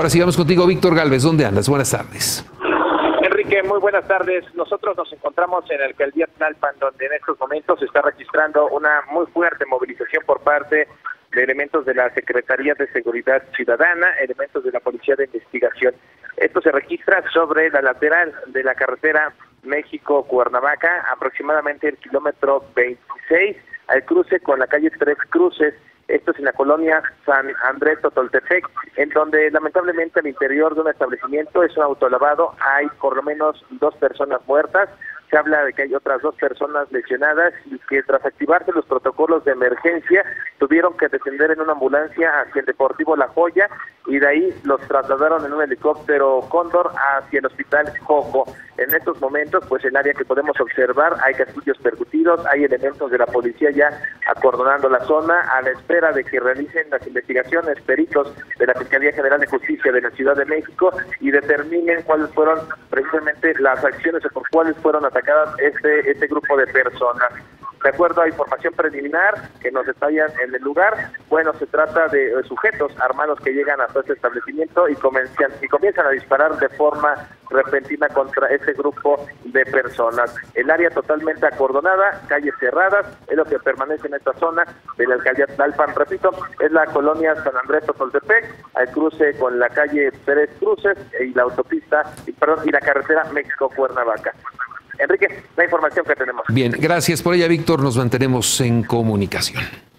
Ahora sigamos contigo, Víctor Galvez. ¿Dónde andas? Buenas tardes. Enrique, muy buenas tardes. Nosotros nos encontramos en el alcaldía Tlalpan, donde en estos momentos se está registrando una muy fuerte movilización por parte de elementos de la Secretaría de Seguridad Ciudadana, elementos de la Policía de Investigación. Esto se registra sobre la lateral de la carretera México-Cuernavaca, aproximadamente el kilómetro 26, al cruce con la calle Tres Cruces. Esto es en la colonia San Andrés Totoltepec, en donde lamentablemente al interior de un establecimiento es un autolavado, hay por lo menos dos personas muertas, se habla de que hay otras dos personas lesionadas y que tras activarse los protocolos de emergencia tuvieron que descender en una ambulancia hacia el Deportivo La Joya y de ahí los trasladaron en un helicóptero Cóndor hacia el Hospital Jojo. En estos momentos, pues el área que podemos observar, hay castillos percutidos, hay elementos de la policía ya acordonando la zona a la espera de que realicen las investigaciones, peritos de la Fiscalía General de Justicia de la Ciudad de México y determinen cuáles fueron precisamente las acciones o por cuáles fueron atacadas este, este grupo de personas. De acuerdo a información preliminar que nos estallan en el lugar, bueno, se trata de sujetos armados que llegan hasta este establecimiento y comienzan, y comienzan a disparar de forma repentina contra ese grupo de personas. El área totalmente acordonada, calles cerradas, es lo que permanece en esta zona de la alcaldía Tlalpan. Repito, es la colonia San Andrés Totoltepec, al cruce con la calle Pérez Cruces y la autopista, y, perdón, y la carretera México-Cuernavaca. Enrique, la información que tenemos. Bien, gracias por ella, Víctor. Nos mantenemos en comunicación.